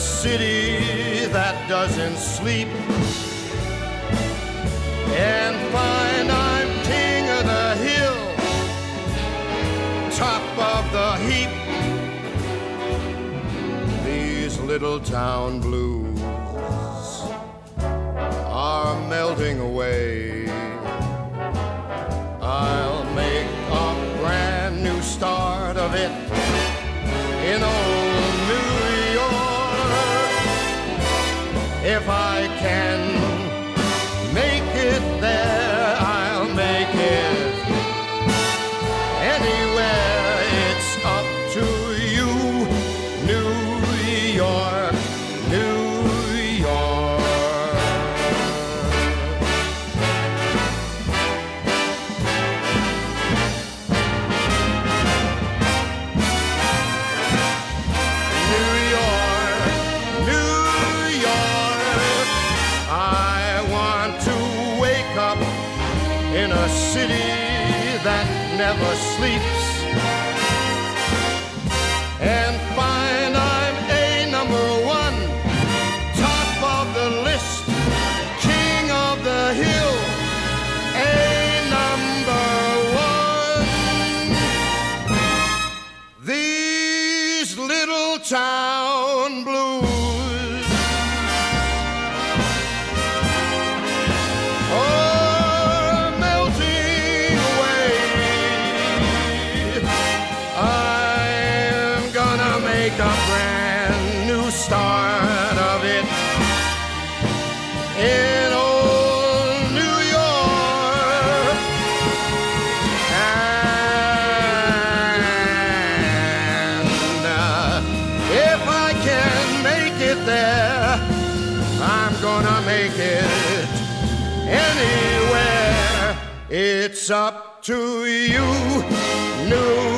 city that doesn't sleep and find I'm king of the hill, top of the heap. These little town blues are melting away. I'll make a brand new start of it if I can make it there, I'll make it anywhere. It's up to you, New York, in a city that never sleeps. And start of it in old New York. And uh, if I can make it there, I'm gonna make it anywhere. It's up to you, New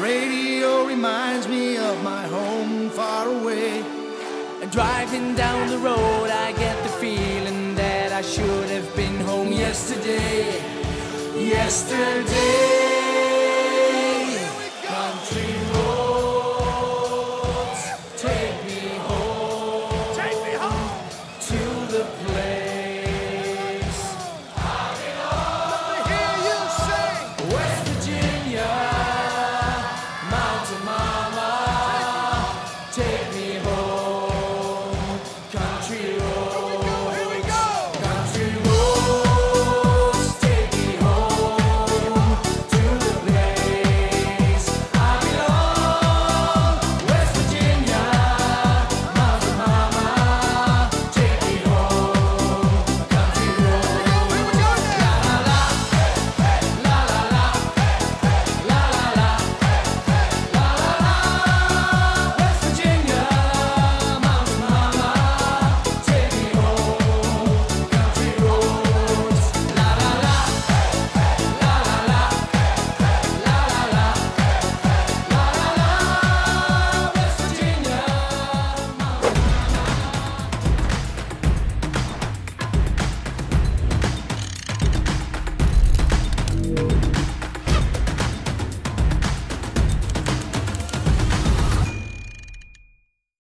Radio reminds me of my home far away. Driving down the road, I get the feeling that I should have been home yesterday. Yesterday.